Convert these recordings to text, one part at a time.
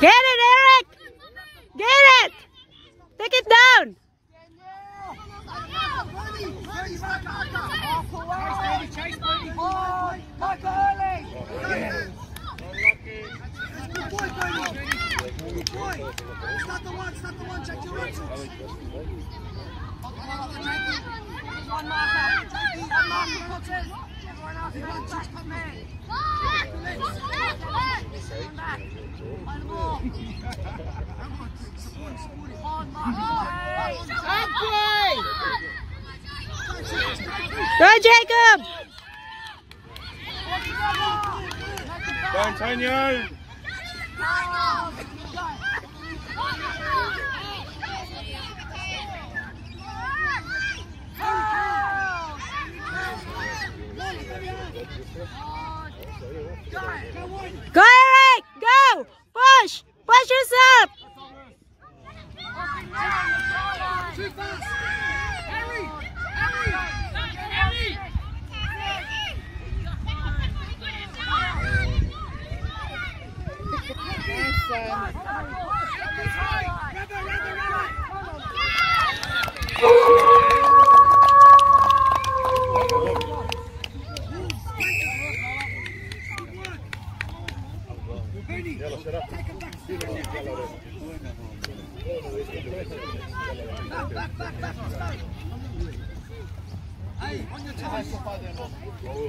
Get it! Go, Jacob! Go, Antonio! Go, Eric! Go! Push! Push yourself! Too! Oh, oh,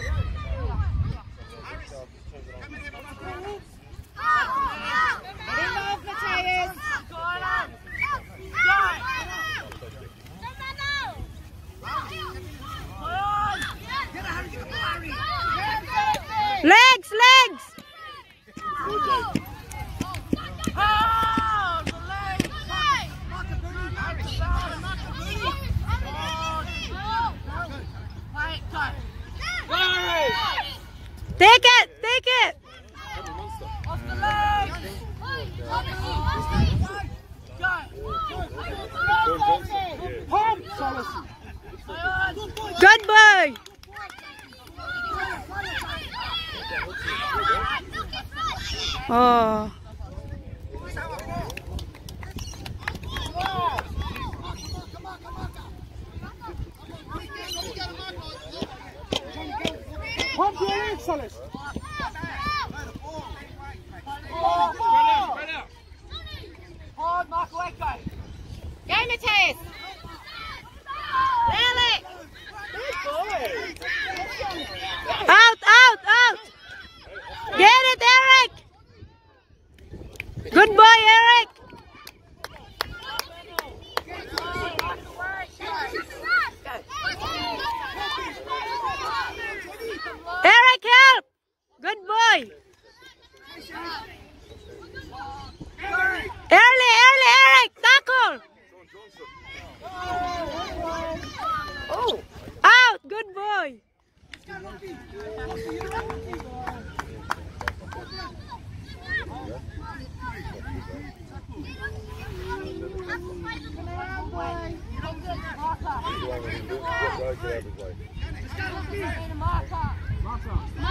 oh. Take it! Take it! Good boy! ああ。One, two, three, excellent. strong.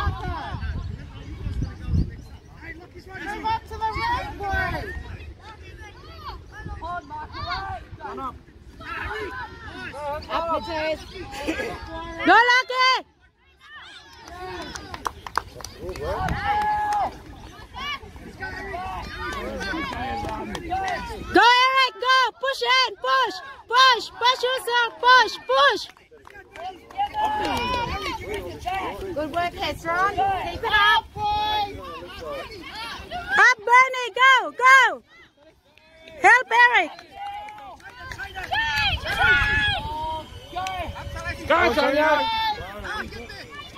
Go, Tanya.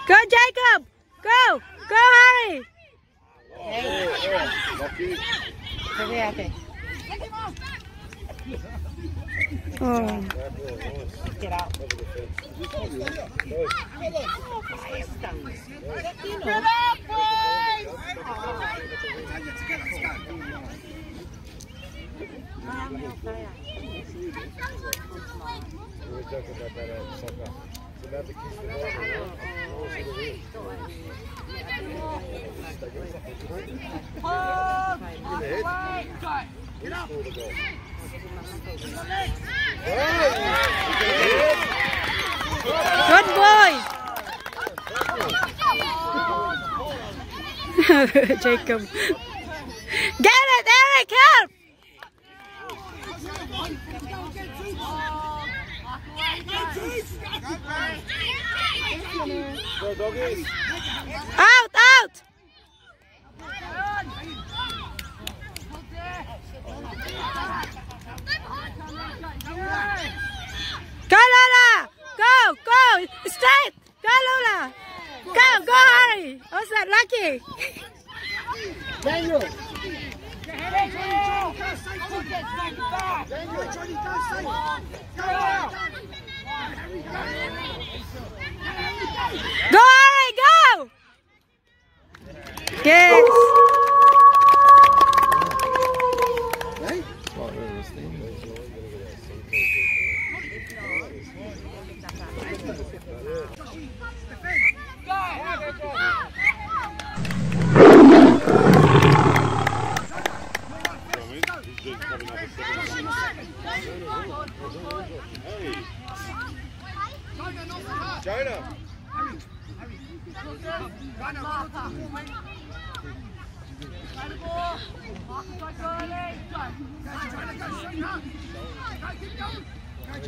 Go, Jacob. Go, go, Harry. Oh. We were joking about that Get up. Good boy. Jacob. Get it, Eric, help. Go, doggies. Out, out. Go, Lola. Go, go. Straight. Go, Lola. Go, go, Harry. What's that, Lucky? Daniel. Go, Jonah.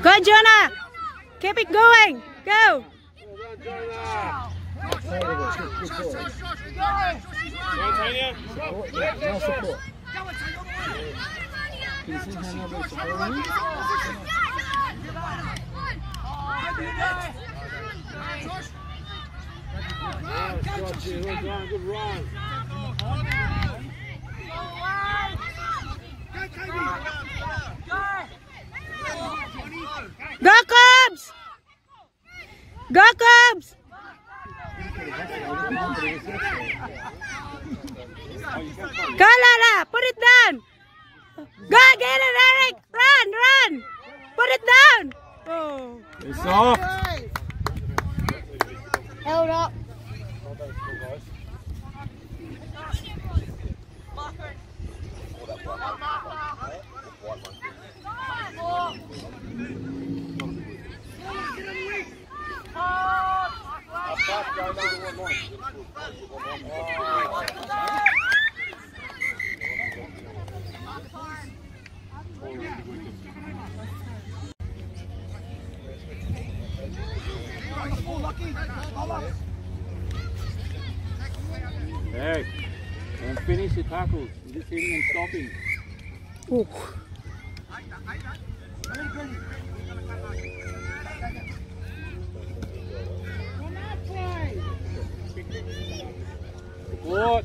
Go, Jonah. Keep it going. Go. Well done, Jonah. Go, Tanya. Nice, got you. Well done. Good run. Go, Cubs. Go, Cubs. Go, Lala. Put it down. Go, get it, Eric. Run, run. Put it down. Oh. It's off. Held up. Hey, and finish the tackles. Just hitting and stopping. Ooh. What?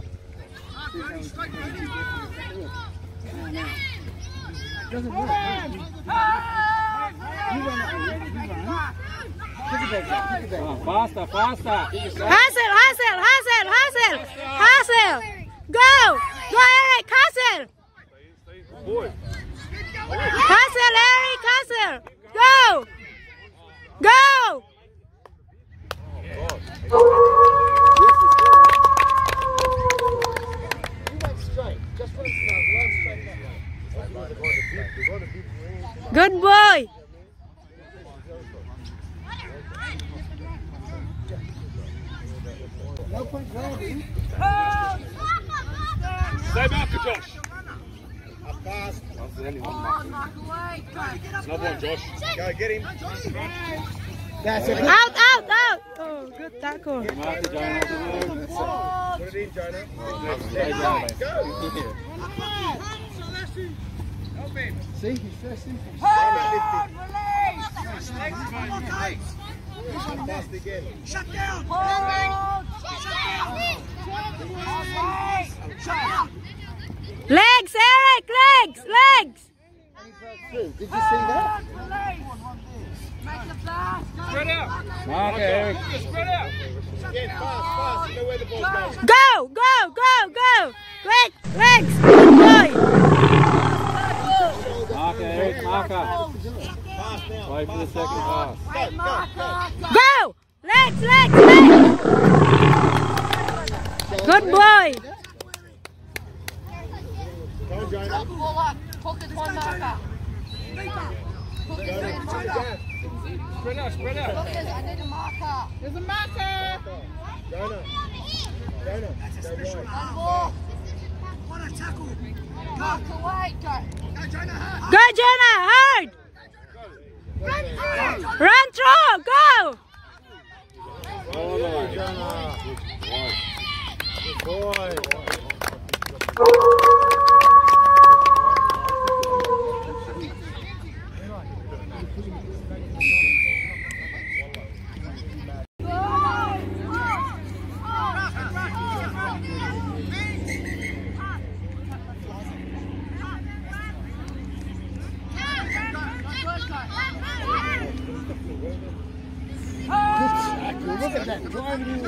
Ah, faster, faster. Hassel, Hassel, Hassel, Hassel, Hassel. Go. Go, Eric. Hassel. Boy. Hassel, Eric. Hassel. Go. Go. Good boy. Stay back, Josh. Up fast. Another one, Josh. Go, get him. Out, out, out. Oh, good tackle. Mark it, Jonah. Put it in, Jonah. Stay down. Go. See, he's first in. Fast again. Shut down! Legs, Eric, legs, legs. Did you see that? Mark it, Eric. Again, fast, fast. You know where the ball's going. Go, go, go, go. Leg, legs. Good boy. Mark it, Eric. Mark it. Fast now. Wait for the second pass. Go, go, go. Go. Legs, legs, legs. Good boy. Go on, Jonah. Spread out, spread out. Jonah. Jonah. Go right. What a tackle! Go, Jonah, hard! Go, Jonah. Hard. Run through. Go. All the way. Jonah. Good boy. Look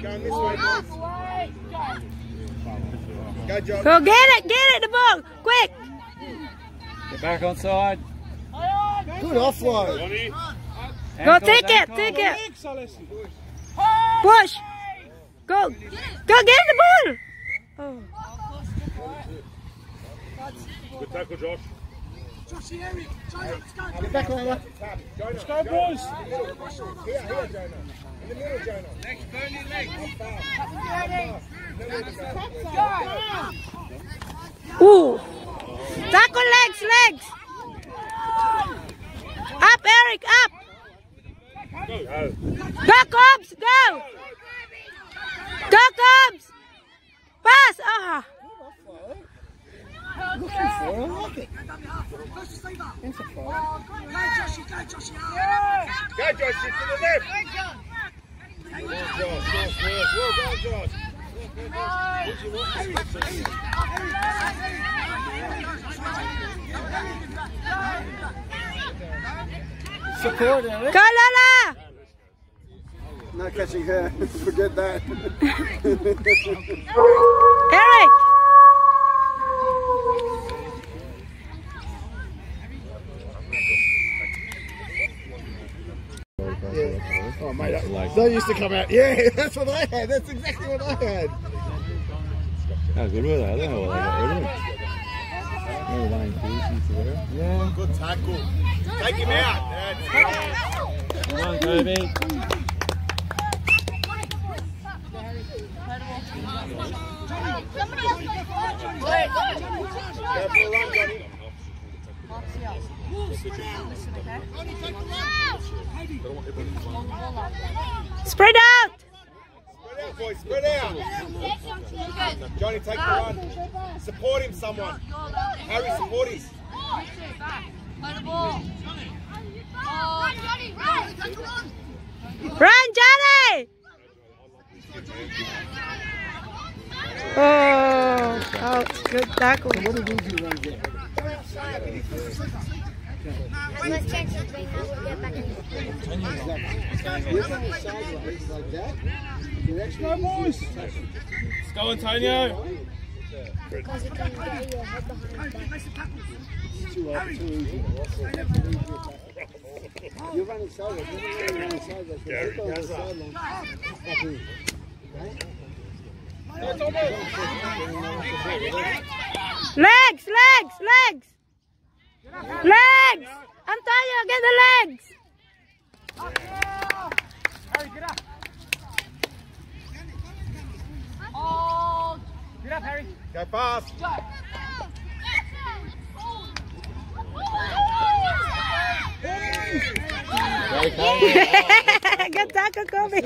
Go, get it. Get it. The ball. Quick. Get back on side. Good offload. Go Ankle, take it. Take it. Push. Go. Go get the ball. Oh. Good tackle, Josh. Joshy, Eric! Jonah, let's go! Get back on that. Let's go, boys. Here, here, Jonah. In the middle, Jonah. Legs, burning legs. Ooh. Tackle legs. Legs. Up, Eric. Up. Go. Go, Cubs. Go. Go, Cubs. Pass. Ah. Go, Steve! Go, Joshy! Go, Joshy! Go, Josh. To the left. Done, Josh. Well, well done, Josh. Eric. Go, Lola. Not catching her. Forget that. Eric. Oh, mate, that, that used to come out. Yeah, that's what I had. That's exactly what I had. How good were they? I don't know what they got rid of them. Remember Wayne Pearce used to wear them? Yeah. Good tackle. Take him out. That's Come on, Kobe. Go for a run, Johnny. Spread out. Spread out, boys. Spread out. Johnny, take the run. Support him, someone. Harry, support him. Run, Johnny. Oh, out. Good tackle. What did these you run Let's go, Antonio. You're running. You're running. You're. Fucking- Legs, legs, legs. Legs. Antonio, get the legs. Go fast. Good tackle, Kobe.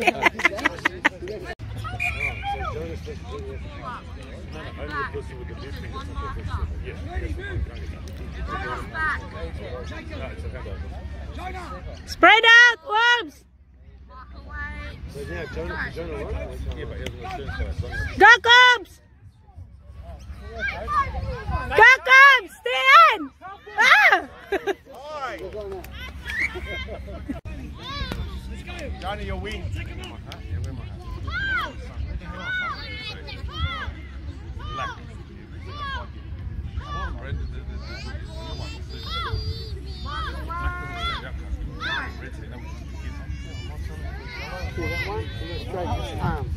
Spread out, Wolves. So, yeah, Go, Cubs. Stay in. Ah. Johnny, your wing.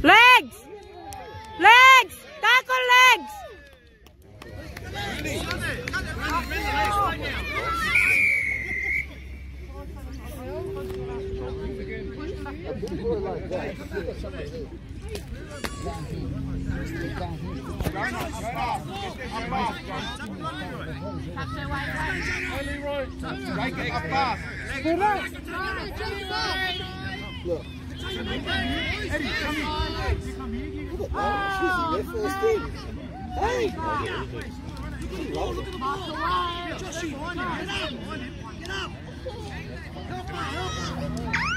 Legs. Legs. Tackle legs. Their first thing. Hey! That's what it's about. Watch and learn. Watch and learn.